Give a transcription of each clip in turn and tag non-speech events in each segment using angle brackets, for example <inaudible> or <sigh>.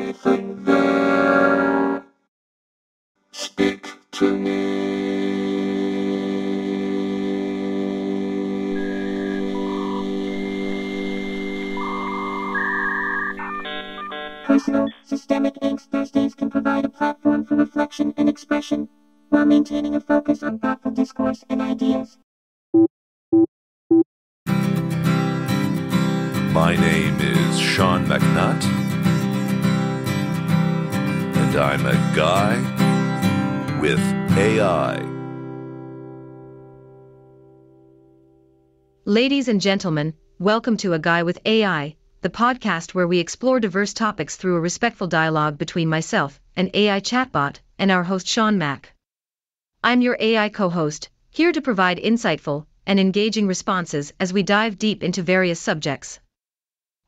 anything there? Speak to me. Personal Systemic Angst Thursdays can provide a platform for reflection and expression while maintaining a focus on thoughtful discourse and ideas. My name is Sean McNutt, and I'm a guy with AI. Ladies and gentlemen, welcome to A Guy with AI, the podcast where we explore diverse topics through a respectful dialogue between myself, an AI chatbot, and our host Sean Mack. I'm your AI co host, here to provide insightful and engaging responses as we dive deep into various subjects.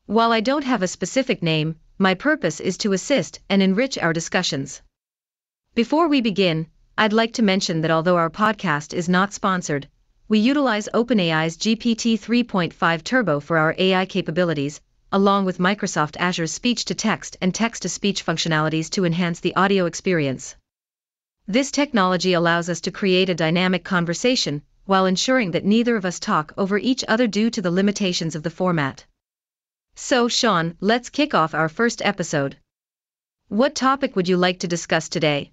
While I don't have a specific name, my purpose is to assist and enrich our discussions. Before we begin, I'd like to mention that although our podcast is not sponsored, we utilize OpenAI's GPT 3.5 Turbo for our AI capabilities, along with Microsoft Azure's speech to text and text to speech functionalities to enhance the audio experience. This technology allows us to create a dynamic conversation while ensuring that neither of us talk over each other due to the limitations of the format. So, Sean, let's kick off our first episode. What topic would you like to discuss today?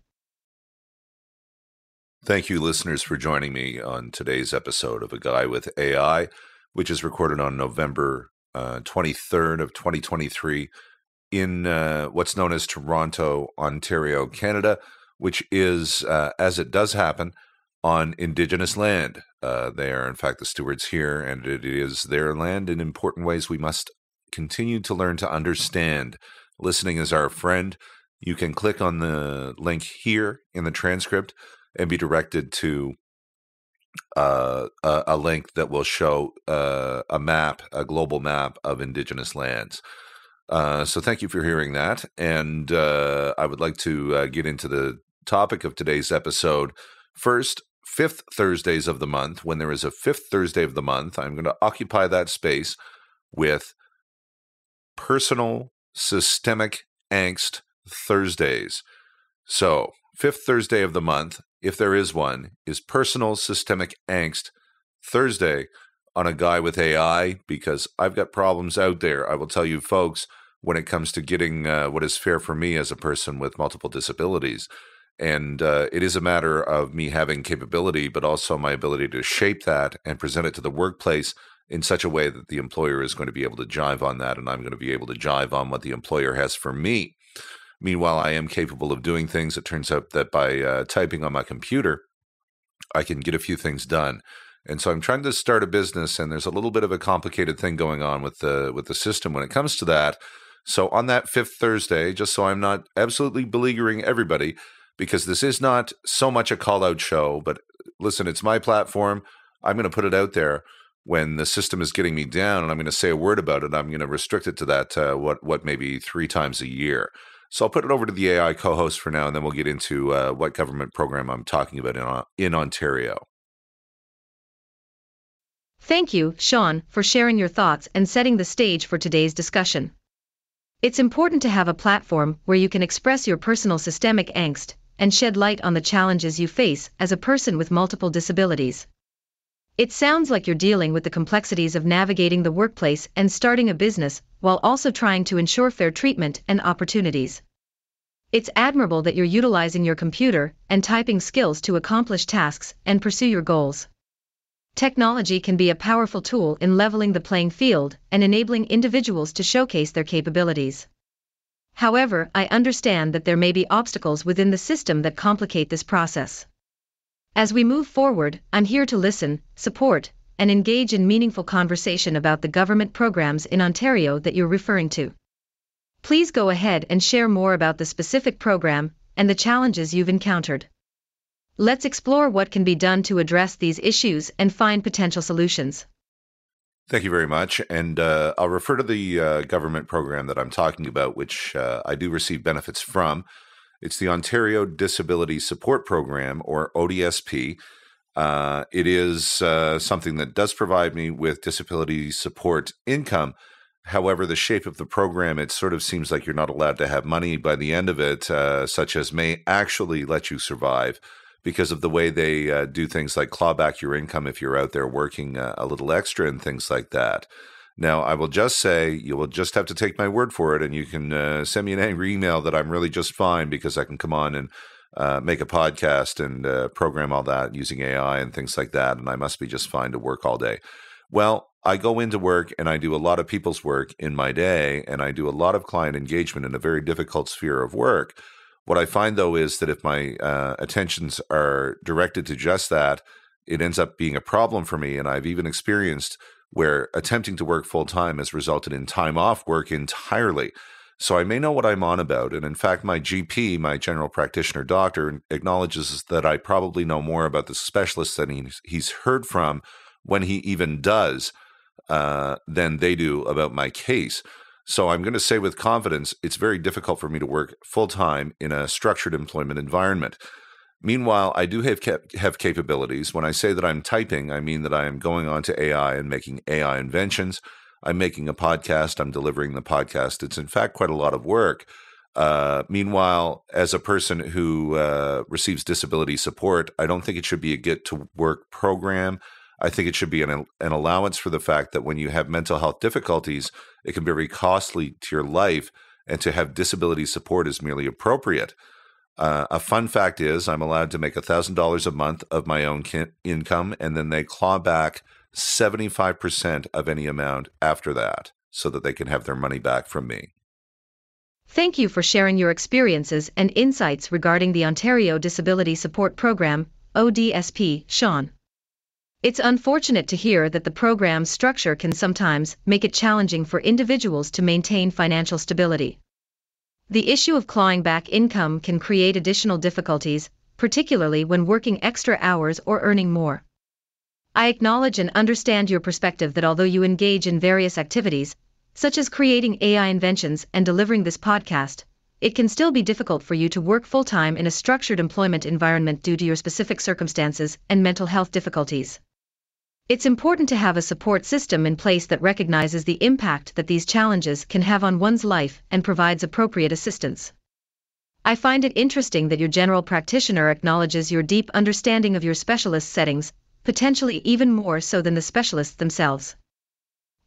Thank you, listeners, for joining me on today's episode of A Guy with AI, which is recorded on November uh, 23rd of 2023 in uh, what's known as Toronto, Ontario, Canada, which is, uh, as it does happen, on Indigenous land. Uh, they are, in fact, the stewards here, and it is their land in important ways we must continue to learn to understand. Listening is our friend. You can click on the link here in the transcript and be directed to uh, a, a, link that will show uh, a map, a global map of indigenous lands. Uh, so thank you for hearing that. And uh, I would like to uh, get into the topic of today's episode. First, fifth Thursdays of the month. When there is a fifth Thursday of the month, I'm going to occupy that space with personal systemic angst Thursdays. So, fifth Thursday of the month, if there is one, is Personal Systemic Angst Thursday on a guy with AI because I've got problems out there. I will tell you, folks, when it comes to getting uh, what is fair for me as a person with multiple disabilities. And uh, it is a matter of me having capability, but also my ability to shape that and present it to the workplace in such a way that the employer is going to be able to jive on that, and I'm going to be able to jive on what the employer has for me. Meanwhile, I am capable of doing things. It turns out that by uh, typing on my computer, I can get a few things done. And so I'm trying to start a business, and there's a little bit of a complicated thing going on with the with the system when it comes to that. So on that fifth Thursday, just so I'm not absolutely beleaguering everybody, because this is not so much a call out show, but listen, it's my platform. I'm going to put it out there when the system is getting me down, and I'm going to say a word about it. I'm going to restrict it to that uh, what what maybe three times a year. So I'll put it over to the AI co-host for now, and then we'll get into uh, what government program I'm talking about in, in Ontario. Thank you, Sean, for sharing your thoughts and setting the stage for today's discussion. It's important to have a platform where you can express your personal systemic angst and shed light on the challenges you face as a person with multiple disabilities. It sounds like you're dealing with the complexities of navigating the workplace and starting a business while also trying to ensure fair treatment and opportunities. It's admirable that you're utilizing your computer and typing skills to accomplish tasks and pursue your goals. Technology can be a powerful tool in leveling the playing field and enabling individuals to showcase their capabilities. However, I understand that there may be obstacles within the system that complicate this process. As we move forward, I'm here to listen, support, and engage in meaningful conversation about the government programs in Ontario that you're referring to. Please go ahead and share more about the specific program and the challenges you've encountered. Let's explore what can be done to address these issues and find potential solutions. Thank you very much. And uh, I'll refer to the uh, government program that I'm talking about, which uh, I do receive benefits from. It's the Ontario Disability Support Program, or ODSP. Uh, it is uh, something that does provide me with disability support income. However, the shape of the program, it sort of seems like you're not allowed to have money by the end of it, uh, such as may actually let you survive because of the way they uh, do things like claw back your income if you're out there working uh, a little extra and things like that. Now, I will just say you will just have to take my word for it, and you can uh, send me an angry email that I'm really just fine because I can come on and uh, make a podcast and uh, program all that using AI and things like that, and I must be just fine to work all day. Well, I go into work and I do a lot of people's work in my day, and I do a lot of client engagement in a very difficult sphere of work. What I find though is that if my uh, attentions are directed to just that, it ends up being a problem for me. And I've even experienced where attempting to work full time has resulted in time off work entirely. So I may know what I'm on about. And in fact, my GP, my general practitioner doctor, acknowledges that I probably know more about the specialist than he's heard from when he even does uh, than they do about my case. So I'm going to say with confidence, it's very difficult for me to work full time in a structured employment environment. Meanwhile, I do have cap- have capabilities. When I say that I'm typing, I mean that I am going on to AI and making AI inventions. I'm making a podcast. I'm delivering the podcast. It's in fact quite a lot of work. Uh, meanwhile, as a person who uh, receives disability support, I don't think it should be a get to work program. I think it should be an, an allowance for the fact that when you have mental health difficulties, it can be very costly to your life, and to have disability support is merely appropriate. Uh, a fun fact is, I'm allowed to make $1,000 a month of my own income, and then they claw back 75% of any amount after that so that they can have their money back from me. Thank you for sharing your experiences and insights regarding the Ontario Disability Support Program, ODSP, Sean. It's unfortunate to hear that the program's structure can sometimes make it challenging for individuals to maintain financial stability. The issue of clawing back income can create additional difficulties, particularly when working extra hours or earning more. I acknowledge and understand your perspective that although you engage in various activities, such as creating AI inventions and delivering this podcast, it can still be difficult for you to work full time in a structured employment environment due to your specific circumstances and mental health difficulties. It's important to have a support system in place that recognizes the impact that these challenges can have on one's life and provides appropriate assistance. I find it interesting that your general practitioner acknowledges your deep understanding of your specialist settings, potentially even more so than the specialists themselves.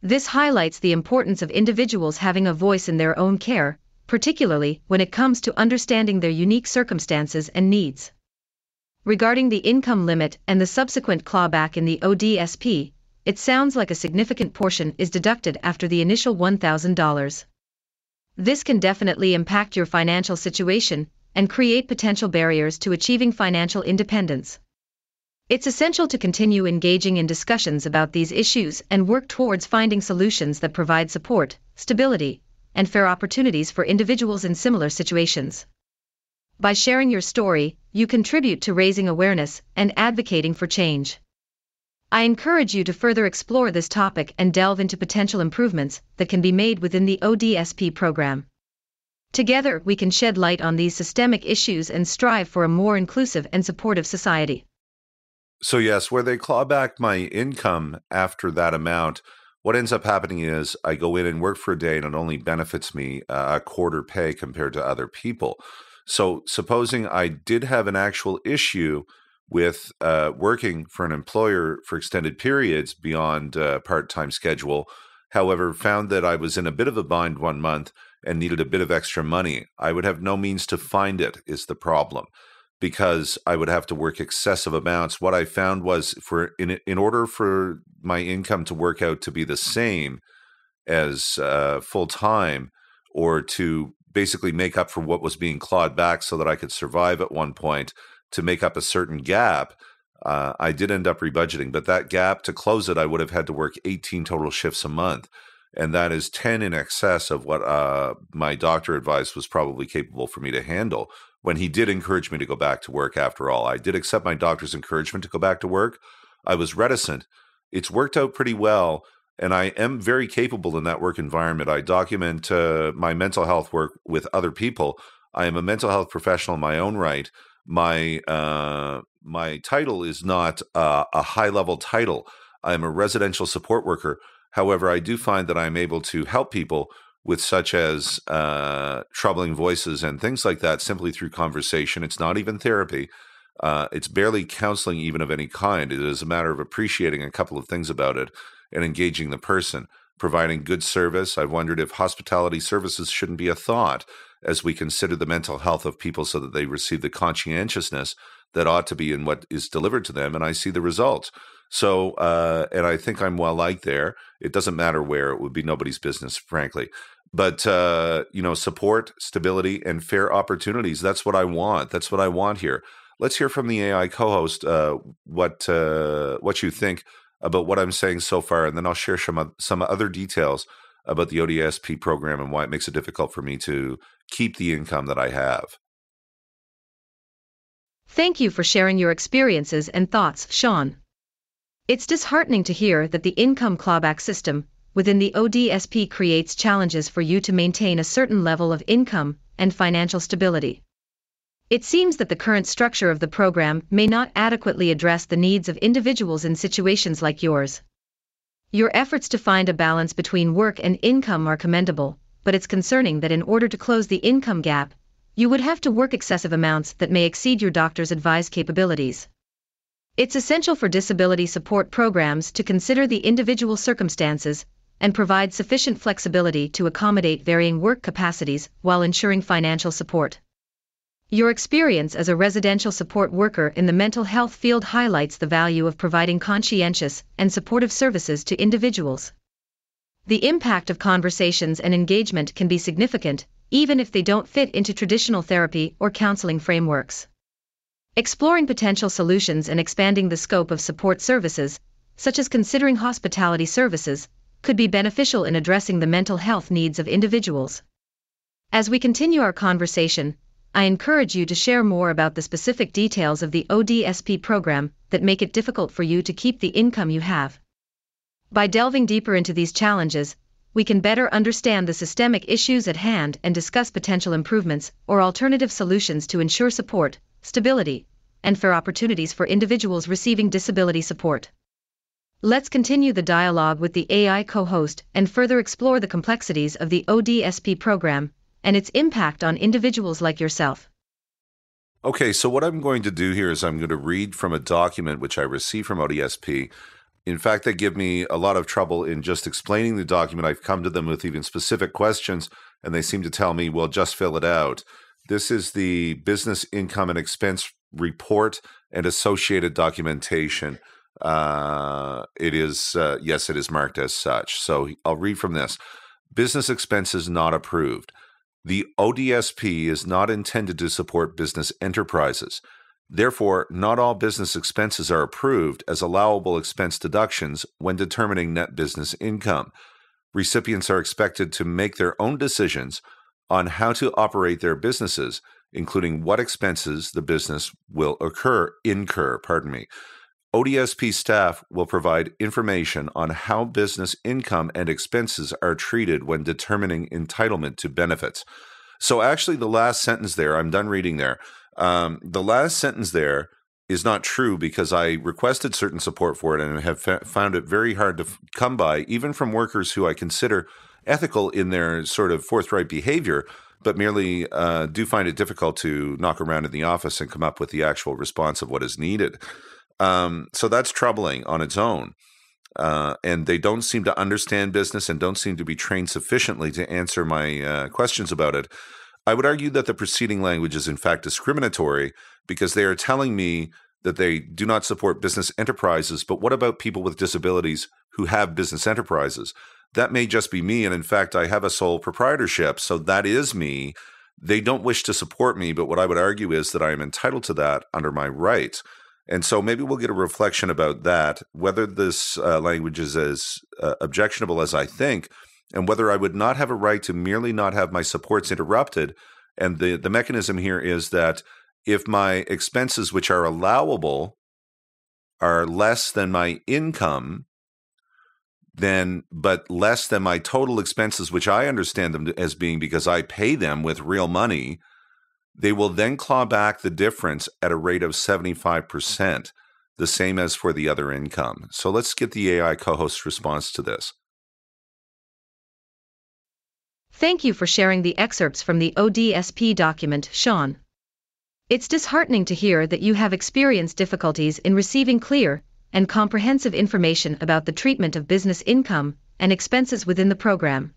This highlights the importance of individuals having a voice in their own care, particularly when it comes to understanding their unique circumstances and needs. Regarding the income limit and the subsequent clawback in the ODSP, it sounds like a significant portion is deducted after the initial $1,000. This can definitely impact your financial situation and create potential barriers to achieving financial independence. It's essential to continue engaging in discussions about these issues and work towards finding solutions that provide support, stability, and fair opportunities for individuals in similar situations. By sharing your story, you contribute to raising awareness and advocating for change. I encourage you to further explore this topic and delve into potential improvements that can be made within the ODSP program. Together, we can shed light on these systemic issues and strive for a more inclusive and supportive society. So, yes, where they claw back my income after that amount, what ends up happening is I go in and work for a day and it only benefits me a quarter pay compared to other people. So, supposing I did have an actual issue with uh, working for an employer for extended periods beyond uh, part time schedule, however, found that I was in a bit of a bind one month and needed a bit of extra money, I would have no means to find it, is the problem. Because I would have to work excessive amounts. What I found was for in in order for my income to work out to be the same as uh, full time, or to basically make up for what was being clawed back so that I could survive at one point to make up a certain gap. Uh, I did end up rebudgeting, but that gap to close it, I would have had to work 18 total shifts a month. And that is 10 in excess of what uh, my doctor advised was probably capable for me to handle when he did encourage me to go back to work after all. I did accept my doctor's encouragement to go back to work. I was reticent. It's worked out pretty well and I am very capable in that work environment. I document uh, my mental health work with other people. I am a mental health professional in my own right. My uh, my title is not uh, a high level title. I am a residential support worker. However, I do find that I'm able to help people with such as uh, troubling voices and things like that simply through conversation. It's not even therapy. Uh, it's barely counseling, even of any kind. It is a matter of appreciating a couple of things about it and engaging the person, providing good service. I've wondered if hospitality services shouldn't be a thought as we consider the mental health of people so that they receive the conscientiousness that ought to be in what is delivered to them. And I see the results. So, uh, and I think I'm well liked there. It doesn't matter where, it would be nobody's business, frankly. But, uh, you know, support, stability, and fair opportunities. That's what I want. That's what I want here. Let's hear from the AI co-host uh, what uh, what you think about what I'm saying so far, and then I'll share some some other details about the ODSP program and why it makes it difficult for me to keep the income that I have. Thank you for sharing your experiences and thoughts, Sean. It's disheartening to hear that the income clawback system within the ODSP creates challenges for you to maintain a certain level of income and financial stability. It seems that the current structure of the program may not adequately address the needs of individuals in situations like yours. Your efforts to find a balance between work and income are commendable, but it's concerning that in order to close the income gap, you would have to work excessive amounts that may exceed your doctor's advised capabilities. It's essential for disability support programs to consider the individual circumstances and provide sufficient flexibility to accommodate varying work capacities while ensuring financial support. Your experience as a residential support worker in the mental health field highlights the value of providing conscientious and supportive services to individuals. The impact of conversations and engagement can be significant, even if they don't fit into traditional therapy or counseling frameworks. Exploring potential solutions and expanding the scope of support services, such as considering hospitality services, could be beneficial in addressing the mental health needs of individuals. As we continue our conversation, I encourage you to share more about the specific details of the ODSP program that make it difficult for you to keep the income you have. By delving deeper into these challenges, we can better understand the systemic issues at hand and discuss potential improvements or alternative solutions to ensure support, stability, and fair opportunities for individuals receiving disability support. Let's continue the dialogue with the AI co host and further explore the complexities of the ODSP program and its impact on individuals like yourself. Okay, so what I'm going to do here is I'm going to read from a document which I received from ODSP. In fact, they give me a lot of trouble in just explaining the document. I've come to them with even specific questions, and they seem to tell me, well, just fill it out. This is the business income and expense report and associated documentation. Uh, it is, uh, yes, it is marked as such. So I'll read from this Business expenses not approved. The ODSP is not intended to support business enterprises. Therefore, not all business expenses are approved as allowable expense deductions when determining net business income. Recipients are expected to make their own decisions on how to operate their businesses, including what expenses the business will occur incur, pardon me. ODSP staff will provide information on how business income and expenses are treated when determining entitlement to benefits. So, actually, the last sentence there, I'm done reading there. Um, the last sentence there is not true because I requested certain support for it and have found it very hard to come by, even from workers who I consider ethical in their sort of forthright behavior, but merely uh, do find it difficult to knock around in the office and come up with the actual response of what is needed. Um, so that's troubling on its own. Uh, and they don't seem to understand business and don't seem to be trained sufficiently to answer my uh, questions about it. I would argue that the preceding language is in fact discriminatory because they are telling me that they do not support business enterprises. But what about people with disabilities who have business enterprises? that may just be me. And in fact, I have a sole proprietorship. So that is me. They don't wish to support me, but what I would argue is that I am entitled to that under my rights. And so maybe we'll get a reflection about that, whether this uh, language is as uh, objectionable as I think, and whether I would not have a right to merely not have my supports interrupted. And the, the mechanism here is that if my expenses, which are allowable, are less than my income, then but less than my total expenses which i understand them as being because i pay them with real money they will then claw back the difference at a rate of 75%, the same as for the other income. So let's get the AI co host's response to this. Thank you for sharing the excerpts from the ODSP document, Sean. It's disheartening to hear that you have experienced difficulties in receiving clear and comprehensive information about the treatment of business income and expenses within the program.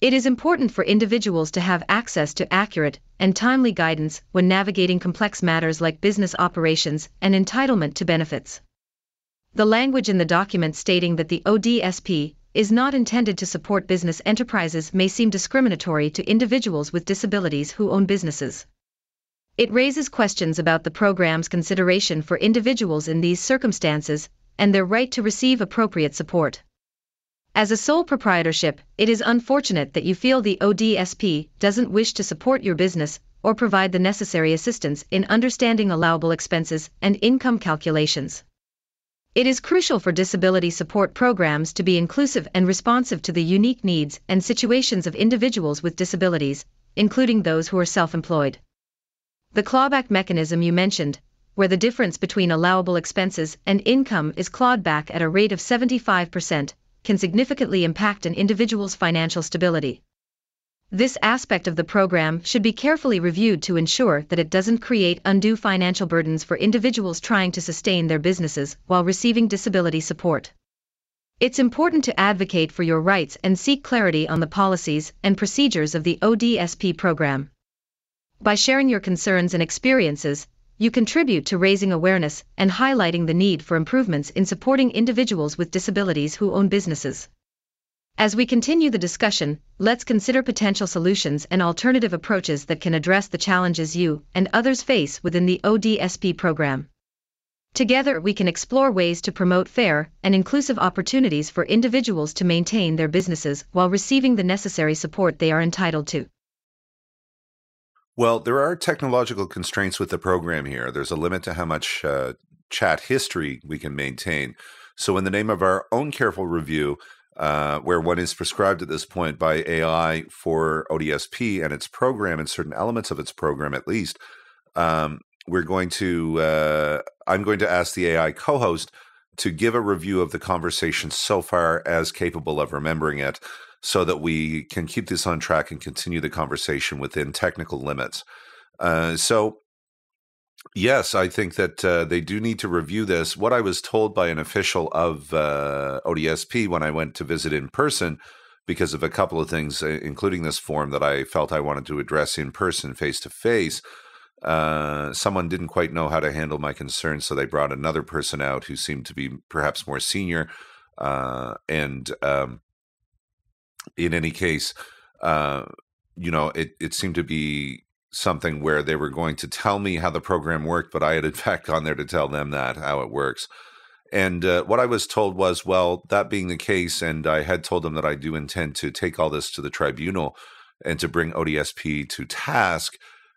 It is important for individuals to have access to accurate and timely guidance when navigating complex matters like business operations and entitlement to benefits. The language in the document stating that the ODSP is not intended to support business enterprises may seem discriminatory to individuals with disabilities who own businesses. It raises questions about the program's consideration for individuals in these circumstances and their right to receive appropriate support. As a sole proprietorship, it is unfortunate that you feel the ODSP doesn't wish to support your business or provide the necessary assistance in understanding allowable expenses and income calculations. It is crucial for disability support programs to be inclusive and responsive to the unique needs and situations of individuals with disabilities, including those who are self employed. The clawback mechanism you mentioned, where the difference between allowable expenses and income is clawed back at a rate of 75%, can significantly impact an individual's financial stability. This aspect of the program should be carefully reviewed to ensure that it doesn't create undue financial burdens for individuals trying to sustain their businesses while receiving disability support. It's important to advocate for your rights and seek clarity on the policies and procedures of the ODSP program. By sharing your concerns and experiences, you contribute to raising awareness and highlighting the need for improvements in supporting individuals with disabilities who own businesses. As we continue the discussion, let's consider potential solutions and alternative approaches that can address the challenges you and others face within the ODSP program. Together, we can explore ways to promote fair and inclusive opportunities for individuals to maintain their businesses while receiving the necessary support they are entitled to. Well, there are technological constraints with the program here. There's a limit to how much uh, chat history we can maintain. So, in the name of our own careful review, uh, where one is prescribed at this point by AI for ODSP and its program and certain elements of its program, at least, um, we're going to. Uh, I'm going to ask the AI co-host to give a review of the conversation so far as capable of remembering it so that we can keep this on track and continue the conversation within technical limits. Uh, so, yes, I think that uh, they do need to review this. What I was told by an official of uh, ODSP when I went to visit in person, because of a couple of things, including this form that I felt I wanted to address in person, face to face. Someone didn't quite know how to handle my concerns, so they brought another person out who seemed to be perhaps more senior. Uh, and um, in any case, uh, you know, it, it seemed to be something where they were going to tell me how the program worked, but I had in <laughs> fact gone there to tell them that how it works. And uh, what I was told was, well, that being the case, and I had told them that I do intend to take all this to the tribunal and to bring ODSP to task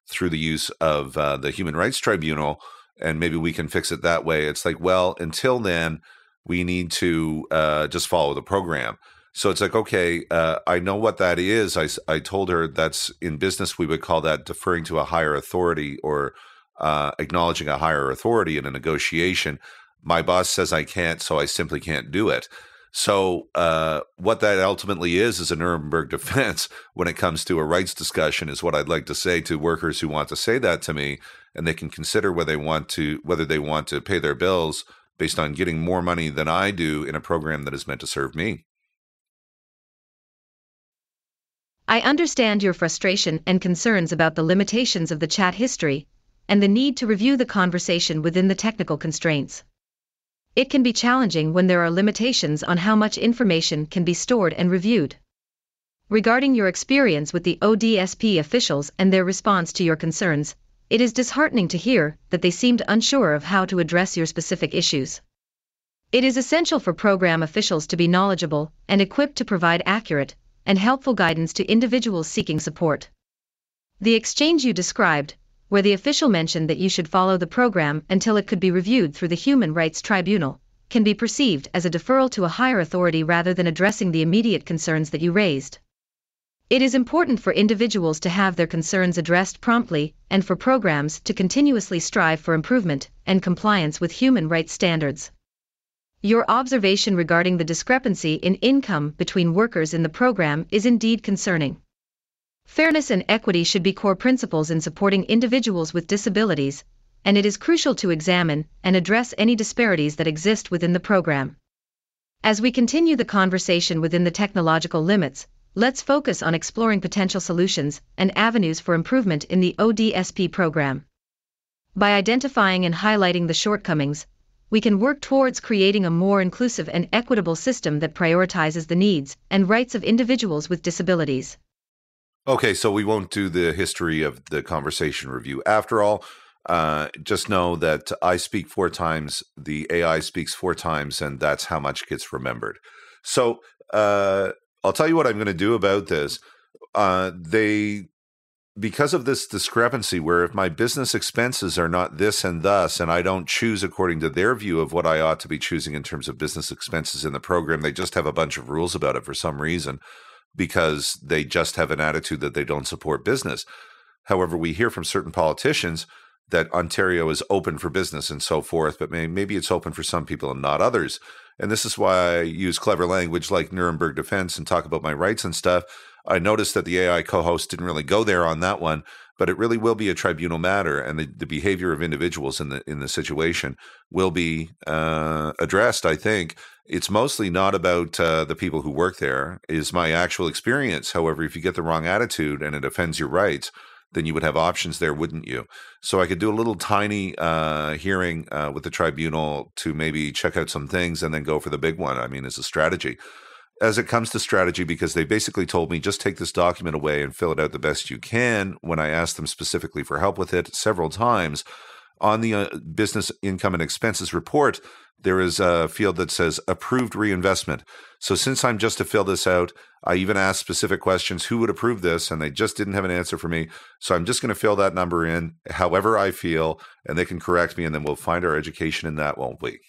through the use of uh, the Human Rights Tribunal, and maybe we can fix it that way. It's like, well, until then, we need to uh, just follow the program. So it's like, okay, uh, I know what that is. I, I told her that's in business, we would call that deferring to a higher authority or uh, acknowledging a higher authority in a negotiation. My boss says I can't, so I simply can't do it. So, uh, what that ultimately is is a Nuremberg <laughs> defense when it comes to a rights discussion. Is what I'd like to say to workers who want to say that to me, and they can consider whether they want to whether they want to pay their bills based on getting more money than I do in a program that is meant to serve me. I understand your frustration and concerns about the limitations of the chat history and the need to review the conversation within the technical constraints. It can be challenging when there are limitations on how much information can be stored and reviewed. Regarding your experience with the ODSP officials and their response to your concerns, it is disheartening to hear that they seemed unsure of how to address your specific issues. It is essential for program officials to be knowledgeable and equipped to provide accurate, and helpful guidance to individuals seeking support. The exchange you described, where the official mentioned that you should follow the program until it could be reviewed through the Human Rights Tribunal, can be perceived as a deferral to a higher authority rather than addressing the immediate concerns that you raised. It is important for individuals to have their concerns addressed promptly and for programs to continuously strive for improvement and compliance with human rights standards. Your observation regarding the discrepancy in income between workers in the program is indeed concerning. Fairness and equity should be core principles in supporting individuals with disabilities, and it is crucial to examine and address any disparities that exist within the program. As we continue the conversation within the technological limits, let's focus on exploring potential solutions and avenues for improvement in the ODSP program. By identifying and highlighting the shortcomings, we can work towards creating a more inclusive and equitable system that prioritizes the needs and rights of individuals with disabilities. Okay, so we won't do the history of the conversation review. After all, uh, just know that I speak four times, the AI speaks four times, and that's how much gets remembered. So uh, I'll tell you what I'm going to do about this. Uh, they, because of this discrepancy, where if my business expenses are not this and thus, and I don't choose according to their view of what I ought to be choosing in terms of business expenses in the program, they just have a bunch of rules about it for some reason because they just have an attitude that they don't support business. However, we hear from certain politicians that Ontario is open for business and so forth, but maybe it's open for some people and not others. And this is why I use clever language like Nuremberg defense and talk about my rights and stuff. I noticed that the AI co host didn't really go there on that one, but it really will be a tribunal matter, and the, the behavior of individuals in the in the situation will be uh, addressed. I think it's mostly not about uh, the people who work there. Is my actual experience. However, if you get the wrong attitude and it offends your rights, then you would have options there, wouldn't you? So I could do a little tiny uh, hearing uh, with the tribunal to maybe check out some things and then go for the big one. I mean, as a strategy. As it comes to strategy, because they basically told me just take this document away and fill it out the best you can when I asked them specifically for help with it several times. On the uh, business income and expenses report, there is a field that says approved reinvestment. So since I'm just to fill this out, I even asked specific questions who would approve this, and they just didn't have an answer for me. So I'm just going to fill that number in however I feel, and they can correct me, and then we'll find our education in that, won't we?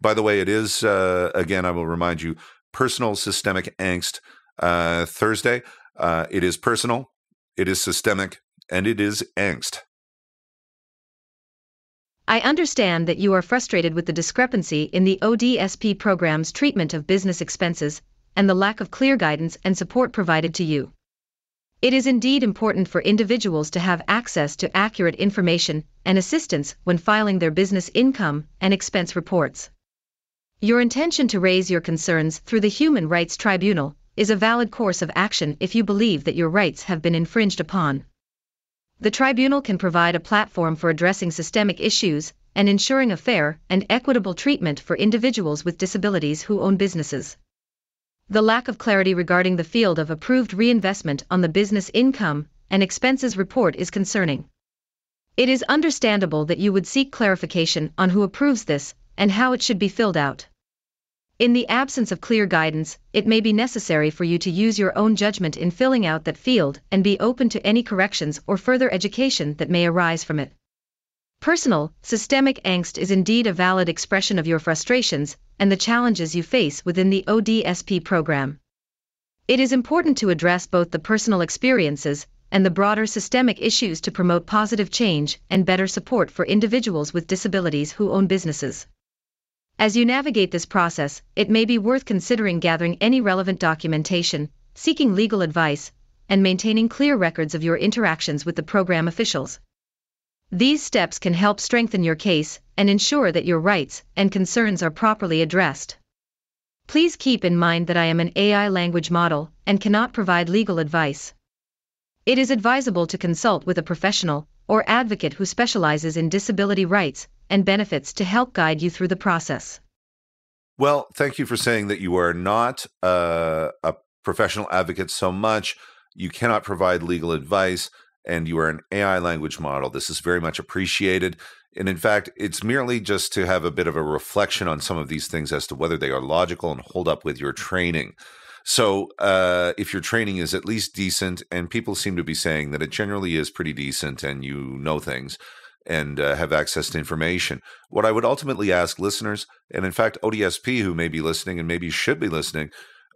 By the way, it is, uh, again, I will remind you, personal systemic angst uh, Thursday. Uh, it is personal, it is systemic, and it is angst. I understand that you are frustrated with the discrepancy in the ODSP program's treatment of business expenses and the lack of clear guidance and support provided to you. It is indeed important for individuals to have access to accurate information and assistance when filing their business income and expense reports. Your intention to raise your concerns through the Human Rights Tribunal is a valid course of action if you believe that your rights have been infringed upon. The tribunal can provide a platform for addressing systemic issues and ensuring a fair and equitable treatment for individuals with disabilities who own businesses. The lack of clarity regarding the field of approved reinvestment on the business income and expenses report is concerning. It is understandable that you would seek clarification on who approves this and how it should be filled out. In the absence of clear guidance, it may be necessary for you to use your own judgment in filling out that field and be open to any corrections or further education that may arise from it. Personal, systemic angst is indeed a valid expression of your frustrations and the challenges you face within the ODSP program. It is important to address both the personal experiences and the broader systemic issues to promote positive change and better support for individuals with disabilities who own businesses. As you navigate this process, it may be worth considering gathering any relevant documentation, seeking legal advice, and maintaining clear records of your interactions with the program officials. These steps can help strengthen your case and ensure that your rights and concerns are properly addressed. Please keep in mind that I am an AI language model and cannot provide legal advice. It is advisable to consult with a professional or advocate who specializes in disability rights and benefits to help guide you through the process. Well, thank you for saying that you are not uh, a professional advocate so much. You cannot provide legal advice, and you are an AI language model. This is very much appreciated. And in fact, it's merely just to have a bit of a reflection on some of these things as to whether they are logical and hold up with your training. So, uh, if your training is at least decent, and people seem to be saying that it generally is pretty decent and you know things, and uh, have access to information. What I would ultimately ask listeners, and in fact, ODSP who may be listening and maybe should be listening,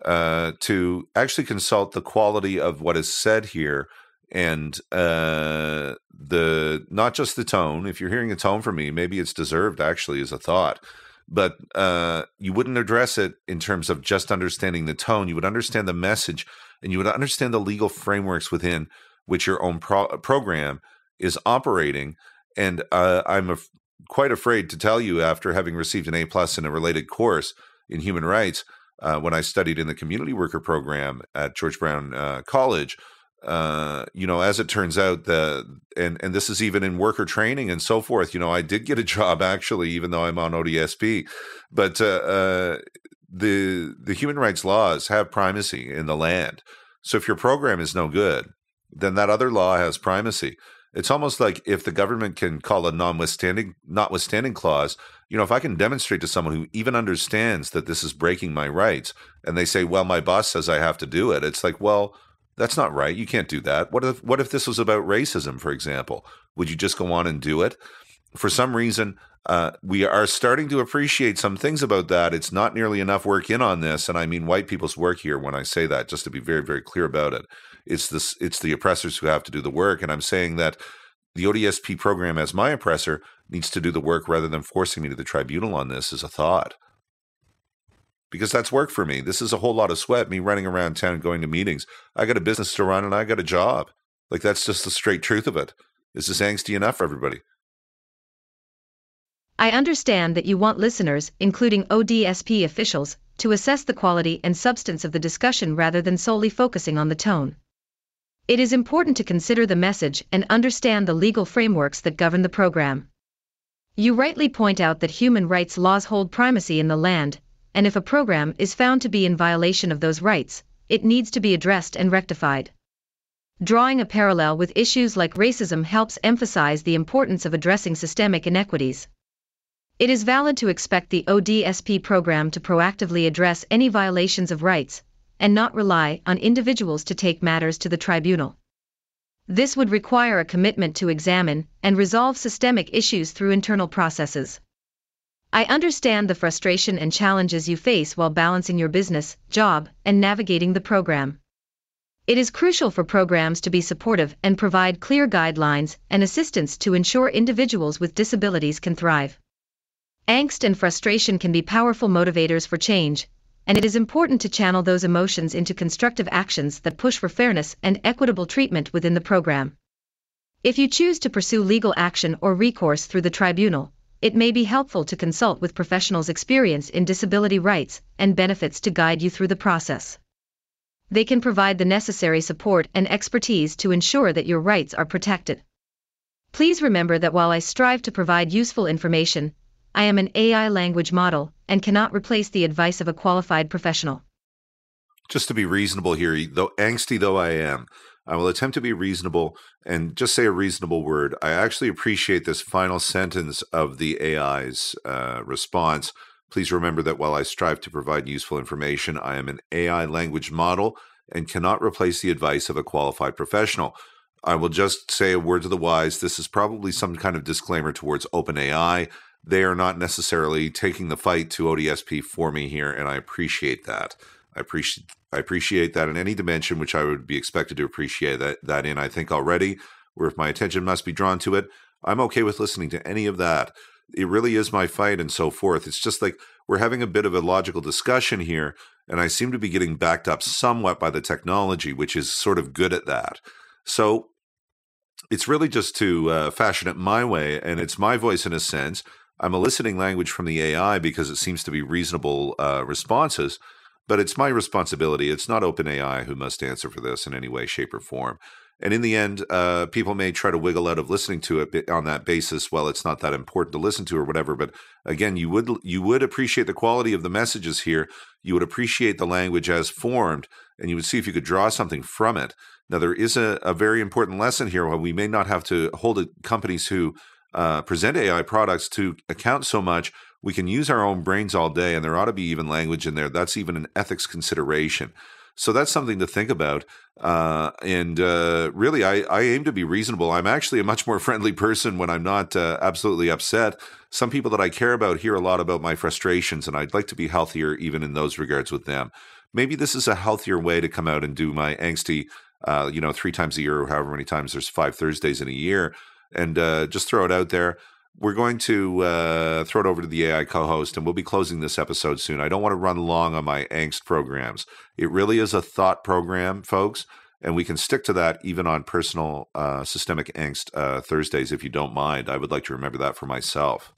uh, to actually consult the quality of what is said here and uh, the not just the tone. If you're hearing a tone from me, maybe it's deserved actually as a thought. But uh, you wouldn't address it in terms of just understanding the tone. You would understand the message and you would understand the legal frameworks within which your own pro- program is operating. And uh, I'm af- quite afraid to tell you, after having received an A plus in a related course in human rights, uh, when I studied in the community worker program at George Brown uh, College, uh, you know, as it turns out, the and and this is even in worker training and so forth. You know, I did get a <laughs> job actually, even though I'm on ODSP, but uh, uh, the the human rights laws have primacy in the land. So if your program is no good, then that other law has primacy. It's almost like if the government can call a notwithstanding notwithstanding clause, you know, if I can demonstrate to someone who even understands that this is breaking my rights, and they say, "Well, my boss says I have to do it," it's like, well that's not right. You can't do that. What if what if this was about racism, for example? Would you just go on and do it? For some reason, uh, we are starting to appreciate some things about that. It's not nearly enough work in on this, and I mean white people's work here when I say that, just to be very, very clear about it. It's this it's the oppressors who have to do the work. And I'm saying that the ODSP program as my oppressor needs to do the work rather than forcing me to the tribunal on this is a thought because that's work for me. This is a whole lot of sweat, me running around town going to meetings. I got a business to run and I got a job. Like that's just the straight truth of it. Is this angsty enough for everybody? I understand that you want listeners, including ODSP officials, to assess the quality and substance of the discussion rather than solely focusing on the tone. It is important to consider the message and understand the legal frameworks that govern the program. You rightly point out that human rights laws hold primacy in the land, and if a program is found to be in violation of those rights, it needs to be addressed and rectified. Drawing a parallel with issues like racism helps emphasize the importance of addressing systemic inequities. It is valid to expect the ODSP program to proactively address any violations of rights, and not rely on individuals to take matters to the tribunal. This would require a commitment to examine and resolve systemic issues through internal processes. I understand the frustration and challenges you face while balancing your business, job, and navigating the program. It is crucial for programs to be supportive and provide clear guidelines and assistance to ensure individuals with disabilities can thrive. Angst and frustration can be powerful motivators for change, and it is important to channel those emotions into constructive actions that push for fairness and equitable treatment within the program. If you choose to pursue legal action or recourse through the tribunal, it may be helpful to consult with professionals experienced in disability rights and benefits to guide you through the process. They can provide the necessary support and expertise to ensure that your rights are protected. Please remember that while I strive to provide useful information, I am an AI language model and cannot replace the advice of a qualified professional. Just to be reasonable here, though angsty though I am, I will attempt to be reasonable and just say a reasonable word. I actually appreciate this final sentence of the AI's uh, response. Please remember that while I strive to provide useful information, I am an AI language model and cannot replace the advice of a qualified professional. I will just say a word to the wise. This is probably some kind of disclaimer towards OpenAI. They are not necessarily taking the fight to ODSP for me here, and I appreciate that. I appreciate I appreciate that in any dimension which I would be expected to appreciate that that in. I think already, where if my attention must be drawn to it, I'm okay with listening to any of that. It really is my fight and so forth. It's just like we're having a bit of a logical discussion here, and I seem to be getting backed up somewhat by the technology, which is sort of good at that. So it's really just to uh, fashion it my way, and it's my voice in a sense. I'm eliciting language from the AI because it seems to be reasonable uh, responses but it's my responsibility. It's not OpenAI who must answer for this in any way, shape, or form. And in the end, uh, people may try to wiggle out of listening to it on that basis. Well, it's not that important to listen to or whatever. But again, you would you would appreciate the quality of the messages here. You would appreciate the language as formed, and you would see if you could draw something from it. Now, there is a, a very important lesson here. While we may not have to hold companies who uh, present AI products to account so much, we can use our own brains all day, and there ought to be even language in there. That's even an ethics consideration. So that's something to think about. Uh, and uh, really, I, I, aim to be reasonable. I'm actually a much more <laughs> friendly person when I'm not uh, absolutely upset. Some people that I care about hear a lot about my frustrations, and I'd like to be healthier even in those regards with them. Maybe this is a healthier way to come out and do my angsty, uh, you know, three times a year or however many times there's five Thursdays in a year, and uh, just throw it out there. we're going to uh, throw it over to the AI co host and we'll be closing this episode soon. I don't want to run long on my angst programs. It really is a thought program, folks. And we can stick to that even on personal uh, systemic angst uh, Thursdays if you don't mind. I would like to remember that for myself.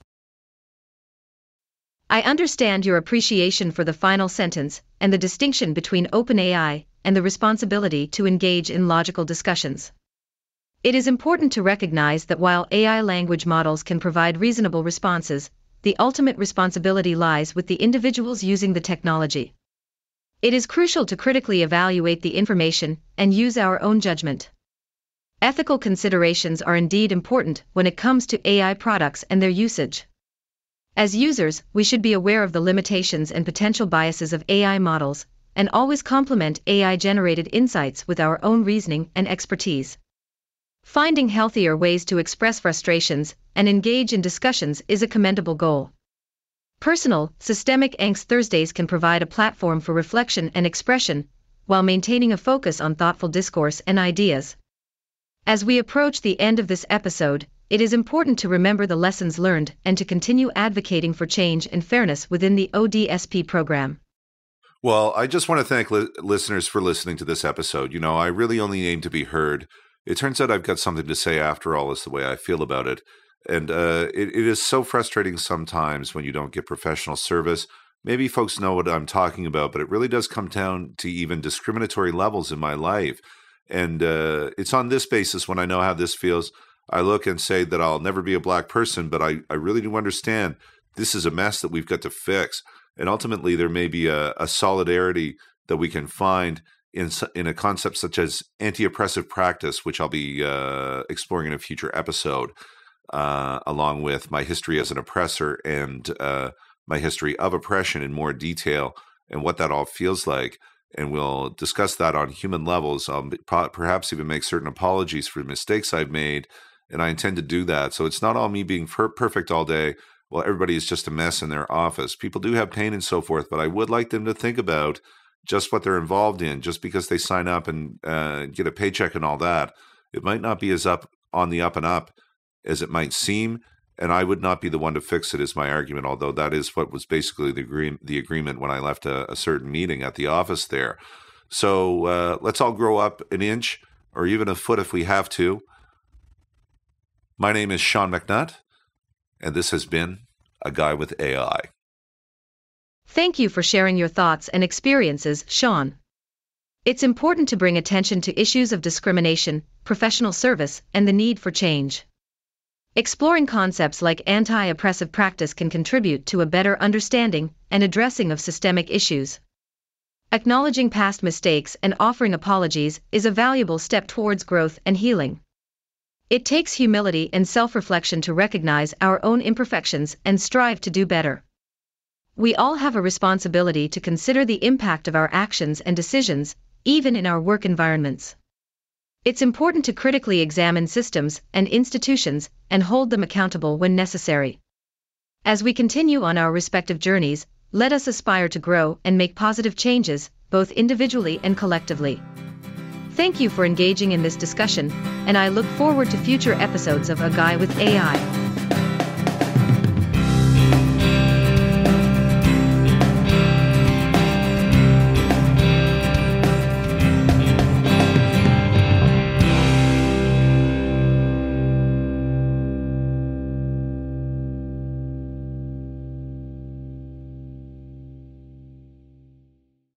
I understand your appreciation for the final sentence and the distinction between OpenAI and the responsibility to engage in logical discussions. It is important to recognize that while AI language models can provide reasonable responses, the ultimate responsibility lies with the individuals using the technology. It is crucial to critically evaluate the information and use our own judgment. Ethical considerations are indeed important when it comes to AI products and their usage. As users, we should be aware of the limitations and potential biases of AI models, and always complement AI generated insights with our own reasoning and expertise. Finding healthier ways to express frustrations and engage in discussions is a commendable goal. Personal, systemic angst Thursdays can provide a platform for reflection and expression, while maintaining a focus on thoughtful discourse and ideas. As we approach the end of this episode, it is important to remember the lessons learned and to continue advocating for change and fairness within the ODSP program. Well, I just want to thank li- listeners for listening to this episode. You know, I really only aim to be heard. It turns out I've got something to say after all, is the way I feel about it. And uh, it, it is so frustrating sometimes when you don't get professional service. Maybe folks know what I'm talking about, but it really does come down to even discriminatory levels in my life. And uh, it's on this basis when I know how this feels I look and say that I'll never be a black person, but I, I really do understand this is a mess that we've got to fix. And ultimately, there may be a, a solidarity that we can find in, in a concept such as anti oppressive practice, which I'll be uh, exploring in a future episode, uh, along with my history as an oppressor and uh, my history of oppression in more detail and what that all feels like. And we'll discuss that on human levels. I'll perhaps even make certain apologies for the mistakes I've made and I intend to do that. So it's not all me being per- perfect all day. Well, everybody is just a mess in their office. People do have pain and so forth, but I would like them to think about just what they're involved in. Just because they sign up and uh, get a paycheck and all that, it might not be as up on the up and up as it might seem. And I would not be the one to fix it, is my argument. Although that is what was basically the agree- the agreement when I left a, a certain meeting at the office there. So uh, let's all grow up an inch or even a foot if we have to. My name is Sean McNutt, and this has been A Guy with AI. Thank you for sharing your thoughts and experiences, Sean. It's important to bring attention to issues of discrimination, professional service, and the need for change. Exploring concepts like anti oppressive practice can contribute to a better understanding and addressing of systemic issues. Acknowledging past mistakes and offering apologies is a valuable step towards growth and healing. It takes humility and self reflection to recognize our own imperfections and strive to do better. We all have a responsibility to consider the impact of our actions and decisions, even in our work environments. It's important to critically examine systems and institutions and hold them accountable when necessary. As we continue on our respective journeys, let us aspire to grow and make positive changes, both individually and collectively. Thank you for engaging in this discussion, and I look forward to future episodes of A Guy with AI.